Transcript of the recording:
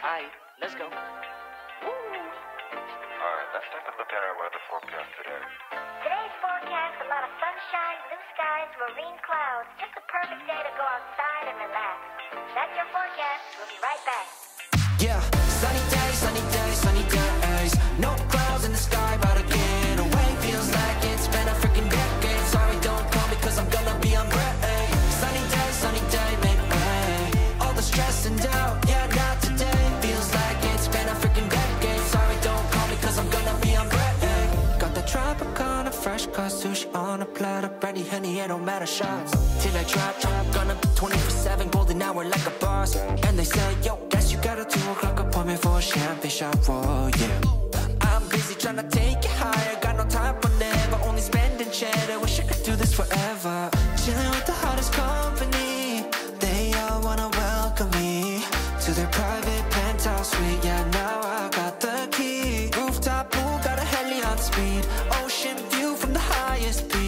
Alright, let's go. Alright, let's take a look at our weather forecast today. Today's forecast, a lot of sunshine, blue skies, marine clouds. Just a perfect day to go outside and relax. That's your forecast. We'll be right back. Yeah, fresh cut sushi on a platter. Brandy, honey, it don't matter shots. Till I drop, drop, gonna be 24 7, golden hour like a boss. And they say, yo, guess you got a 2 o'clock appointment for a champagne shot, whoa, yeah. I'm busy trying to take it higher, got no time for never, only spending cheddar. Wish I could do this forever. Chilling with the hottest company, they all wanna welcome me to their private penthouse suite. Yeah, now I got the key. Rooftop pool, got a heli on speed. Ocean